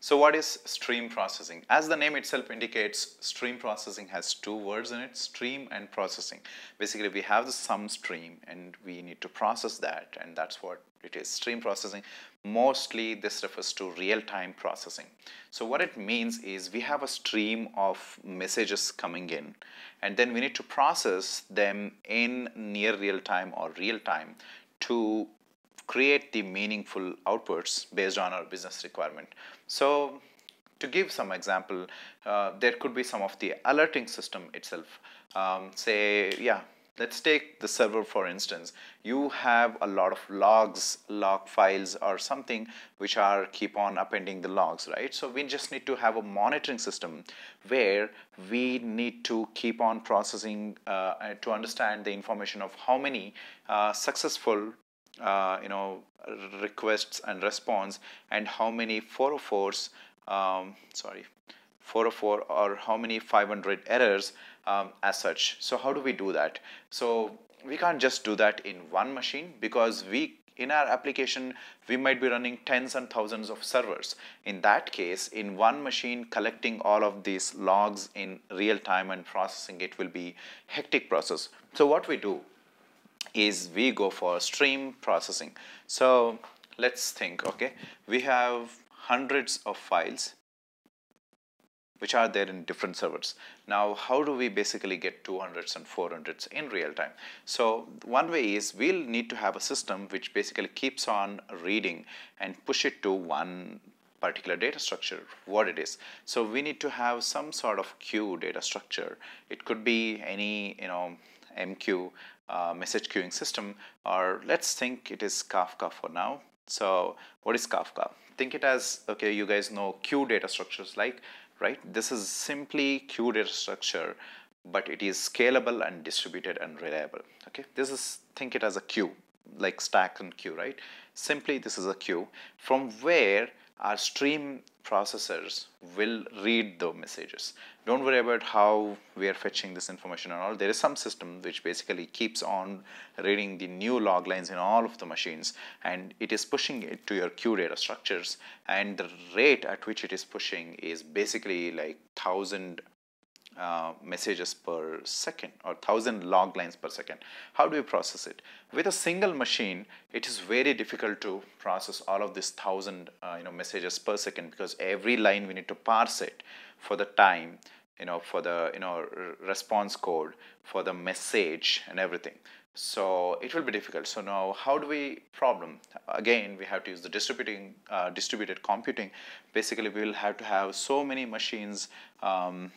So what is stream processing? As the name itself indicates, stream processing has two words in it, stream and processing. Basically, we have the some stream and we need to process that and that's what it is, stream processing. Mostly this refers to real-time processing. So what it means is we have a stream of messages coming in and then we need to process them in near real time or real time to create the meaningful outputs based on our business requirement. So to give some example, uh, there could be some of the alerting system itself. Um, say, yeah, let's take the server for instance. You have a lot of logs, log files or something which are keep on appending the logs, right? So we just need to have a monitoring system where we need to keep on processing uh, to understand the information of how many uh, successful uh, you know requests and response and how many 404s um, sorry 404 or how many 500 errors um, as such. So how do we do that? So we can't just do that in one machine because we in our application we might be running tens and thousands of servers. In that case in one machine collecting all of these logs in real time and processing it will be hectic process. So what we do is we go for stream processing. So let's think, okay, we have hundreds of files which are there in different servers. Now, how do we basically get 200s and 400s in real time? So one way is we'll need to have a system which basically keeps on reading and push it to one particular data structure, what it is. So we need to have some sort of queue data structure. It could be any, you know, MQ uh, message queuing system or let's think it is Kafka for now. So what is Kafka? Think it as, okay, you guys know queue data structures like, right? This is simply queue data structure, but it is scalable and distributed and reliable. Okay, this is, think it as a queue, like stack and queue, right? Simply this is a queue from where our stream processors will read the messages. Don't worry about how we are fetching this information and all. There is some system which basically keeps on reading the new log lines in all of the machines and it is pushing it to your queue data structures and the rate at which it is pushing is basically like 1000 uh, messages per second or 1000 log lines per second. How do we process it? With a single machine, it is very difficult to process all of these 1000 uh, you know, messages per second because every line we need to parse it for the time, you know, for the you know response code, for the message and everything. So it will be difficult. So now how do we problem? Again, we have to use the distributing, uh, distributed computing. Basically, we will have to have so many machines um,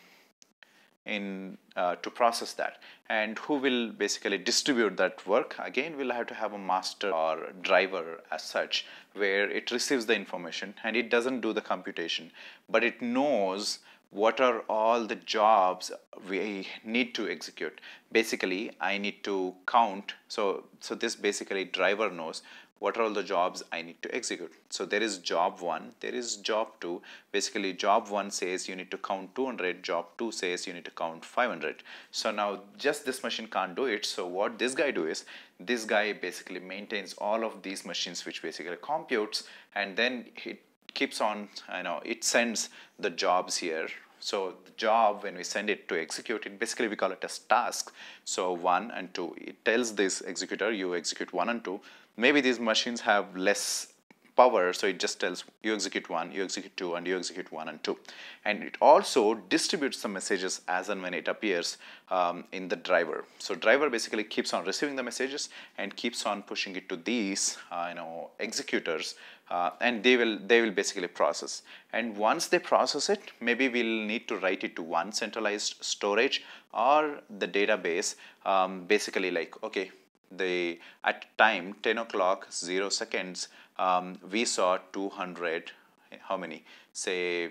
in uh, to process that. And who will basically distribute that work? Again we'll have to have a master or driver as such where it receives the information and it doesn't do the computation but it knows what are all the jobs we need to execute. Basically i need to count. So so this basically driver knows what are all the jobs I need to execute. So there is job 1, there is job 2. Basically job 1 says you need to count 200, job 2 says you need to count 500. So now just this machine can't do it. So what this guy do is, this guy basically maintains all of these machines which basically computes and then it keeps on, I know, it sends the jobs here so the job, when we send it to execute it, basically we call it as task. So one and two, it tells this executor, you execute one and two. Maybe these machines have less power, so it just tells you execute one, you execute two, and you execute one and two. And it also distributes the messages as and when it appears um, in the driver. So driver basically keeps on receiving the messages and keeps on pushing it to these, uh, you know, executors uh, and they will they will basically process and once they process it maybe we'll need to write it to one centralized storage or the database um, basically like okay the at time 10 o'clock 0 seconds um, we saw 200 how many? Say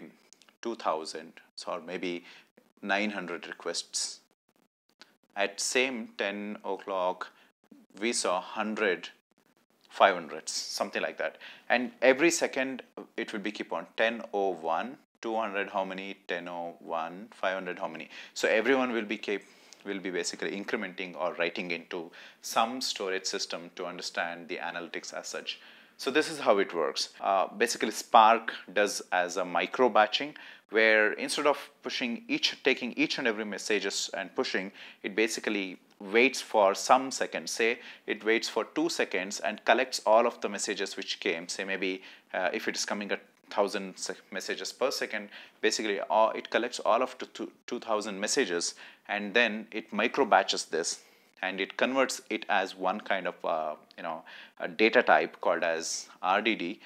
2000 or maybe 900 requests. At same 10 o'clock we saw 100 500 something like that. And every second it will be keep on 1001 200 how many? 1001 500 how many? So everyone will be keep will be basically incrementing or writing into some storage system to understand the analytics as such So this is how it works. Uh, basically, Spark does as a micro batching, where instead of pushing each, taking each and every messages and pushing, it basically waits for some seconds. Say it waits for two seconds and collects all of the messages which came. Say maybe uh, if it is coming at thousand messages per second, basically all, it collects all of two, 2000 messages and then it micro batches this and it converts it as one kind of uh, you know a data type called as RDD.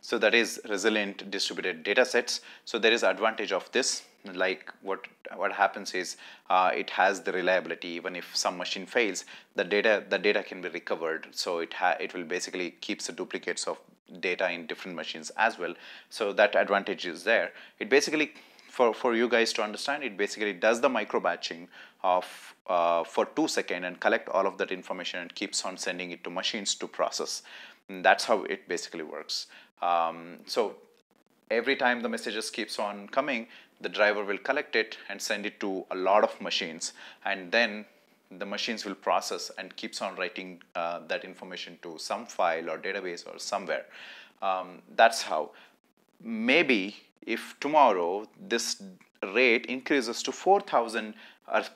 So that is resilient distributed data sets. So there is advantage of this like what what happens is uh, it has the reliability even if some machine fails the data the data can be recovered so it ha it will basically keeps the duplicates of data in different machines as well so that advantage is there it basically for, for you guys to understand, it basically does the micro batching of uh, for two seconds and collect all of that information and keeps on sending it to machines to process. And that's how it basically works. Um, so every time the messages keeps on coming, the driver will collect it and send it to a lot of machines. And then the machines will process and keeps on writing uh, that information to some file or database or somewhere. Um, that's how. Maybe if tomorrow this rate increases to 4000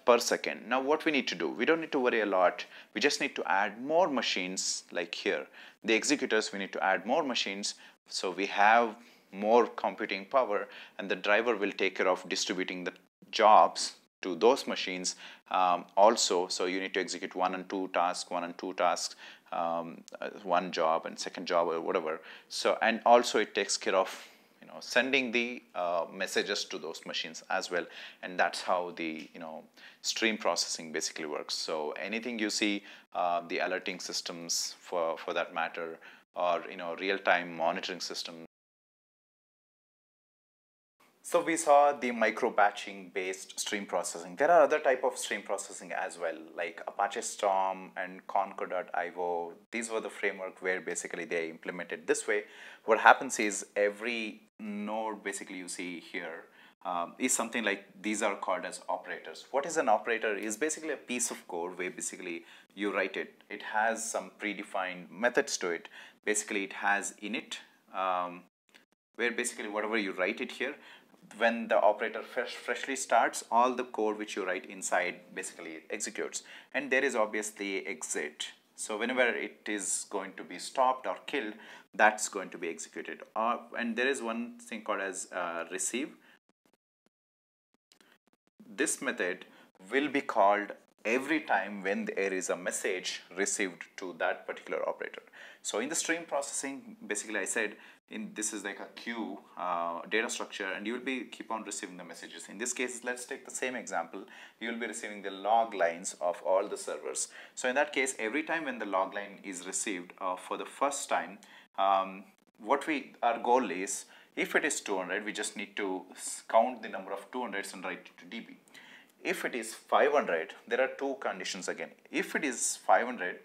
per second now what we need to do? We don't need to worry a lot. We just need to add more machines like here. The executors we need to add more machines. So we have more computing power and the driver will take care of distributing the jobs to those machines um, also so you need to execute one and two tasks one and two tasks um, uh, one job and second job or whatever so and also it takes care of you know, sending the uh, messages to those machines as well. And that's how the, you know, stream processing basically works. So anything you see, uh, the alerting systems for, for that matter, or, you know, real-time monitoring system so we saw the micro batching based stream processing. There are other type of stream processing as well, like Apache Storm and Concord.io. These were the framework where basically they implemented this way. What happens is every node basically you see here um, is something like these are called as operators. What is an operator is basically a piece of code where basically you write it. It has some predefined methods to it. Basically it has init um, where basically whatever you write it here when the operator fresh, freshly starts, all the code which you write inside basically executes. And there is obviously exit. So whenever it is going to be stopped or killed, that's going to be executed. Uh, and there is one thing called as uh, receive. This method will be called every time when there is a message received to that particular operator. So in the stream processing, basically I said in this is like a queue uh, data structure and you will be keep on receiving the messages. In this case, let's take the same example. You will be receiving the log lines of all the servers. So in that case, every time when the log line is received uh, for the first time, um, what we our goal is if it is 200, we just need to count the number of 200s and write it to DB. If it is 500, there are two conditions again. If it is 500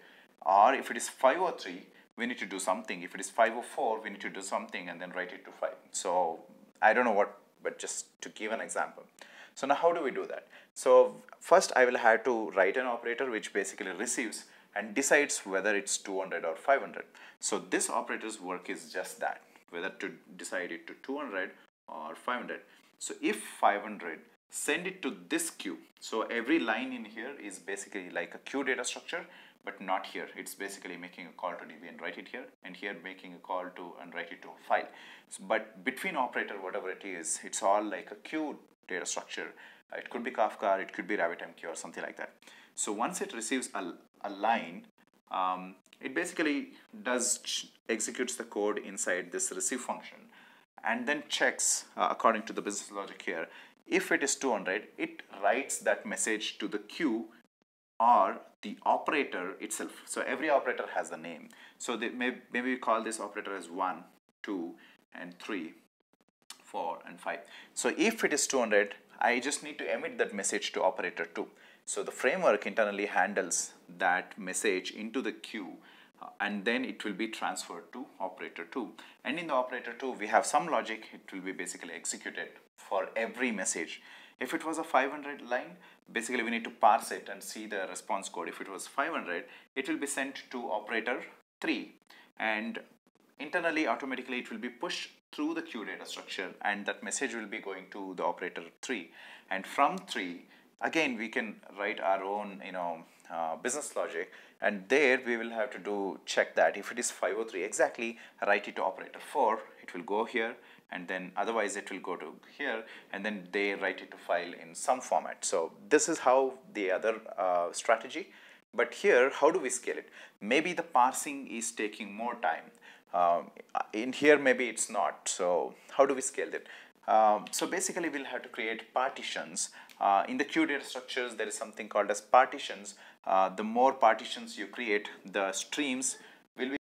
or if it is 503, we need to do something. If it is 504, we need to do something and then write it to 5. So I don't know what, but just to give an example. So now how do we do that? So first I will have to write an operator which basically receives and decides whether it's 200 or 500. So this operator's work is just that, whether to decide it to 200 or 500. So if 500, send it to this queue. So every line in here is basically like a queue data structure but not here. It's basically making a call to DB and write it here, and here making a call to and write it to a file. So, but between operator, whatever it is, it's all like a queue data structure. Uh, it could be Kafka, it could be RabbitMQ or something like that. So once it receives a, a line, um, it basically does executes the code inside this receive function and then checks uh, according to the business logic here. If it is 200, it writes that message to the queue or the operator itself. So every operator has a name. So they may, maybe we call this operator as 1, 2, and 3, 4, and 5. So if it is 200, I just need to emit that message to operator 2. So the framework internally handles that message into the queue and then it will be transferred to operator 2. And in the operator 2, we have some logic. It will be basically executed for every message. If it was a 500 line, basically we need to parse it and see the response code. If it was 500, it will be sent to operator 3 and internally automatically it will be pushed through the queue data structure and that message will be going to the operator 3 and from 3 again we can write our own you know uh, business logic and there we will have to do check that. If it is 503 exactly write it to operator 4 it will go here and then otherwise it will go to here and then they write it to file in some format. So this is how the other uh, strategy. But here how do we scale it? Maybe the parsing is taking more time. Um, in here maybe it's not. So how do we scale it um, so basically we'll have to create partitions. Uh, in the queue data structures there is something called as partitions. Uh, the more partitions you create the streams will be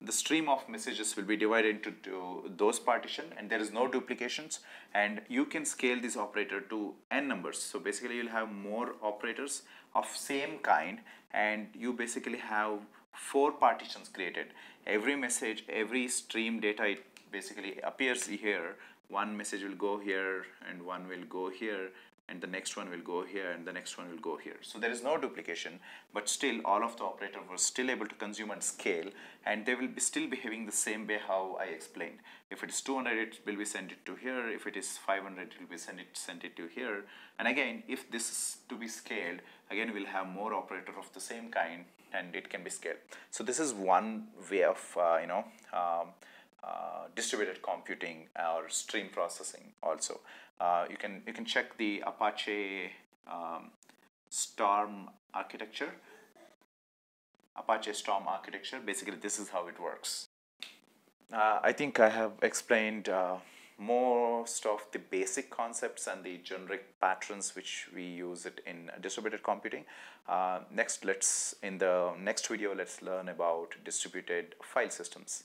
the stream of messages will be divided into those partition and there is no duplications. And you can scale this operator to n numbers. So basically you'll have more operators of same kind and you basically have four partitions created. Every message every stream data it basically appears here one message will go here and one will go here and the next one will go here and the next one will go here. So there is no duplication but still all of the operator was still able to consume and scale and they will be still behaving the same way how I explained. If it is 200 it will be sent it to here, if it is 500 it will be sent it, sent it to here and again if this is to be scaled again we'll have more operator of the same kind and it can be scaled. So this is one way of uh, you know um, uh, distributed computing or stream processing also. Uh, you can you can check the Apache um, Storm architecture. Apache Storm architecture. Basically, this is how it works. Uh, I think I have explained uh, most of the basic concepts and the generic patterns which we use it in distributed computing. Uh, next, let's in the next video, let's learn about distributed file systems.